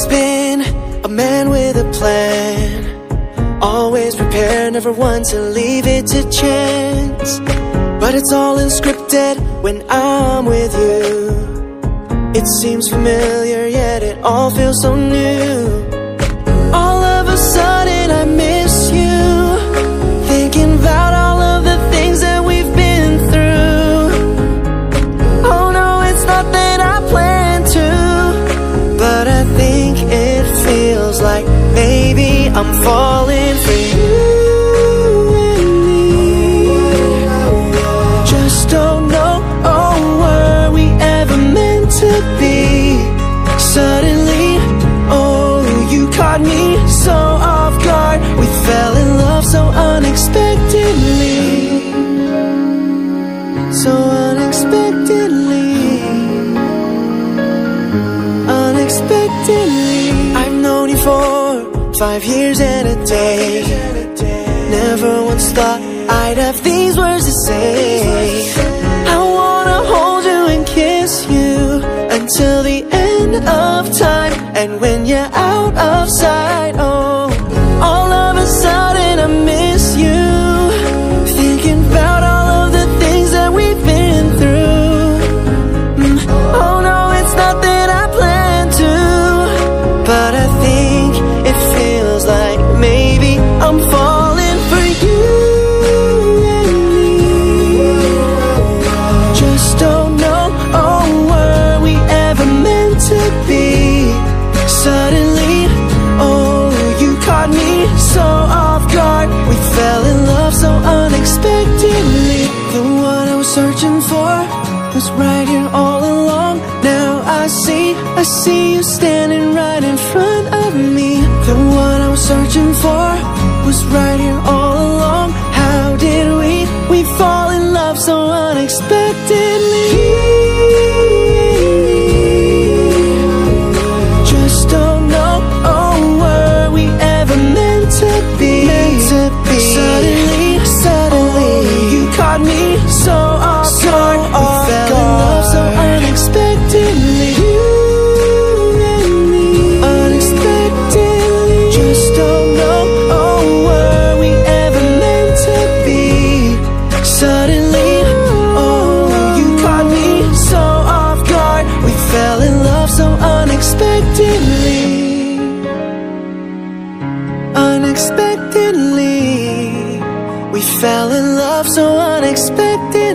always been a man with a plan. Always prepared, never one to leave it to chance. But it's all unscripted when I'm with you. It seems familiar, yet it all feels so new. Unexpectedly. Unexpectedly. I've known you for five years and a day. Never once thought I'd have these words to say. I wanna hold you and kiss you until the end of time. And when you're out of sight, but I think it feels like maybe I'm falling for you and me. Just don't know, oh, were we ever meant to be? Suddenly, oh, you caught me so off guard. We fell in love so unexpectedly. The one I was searching for was right here all along. Now I see, I see you standing right Unexpectedly, we fell in love so unexpectedly.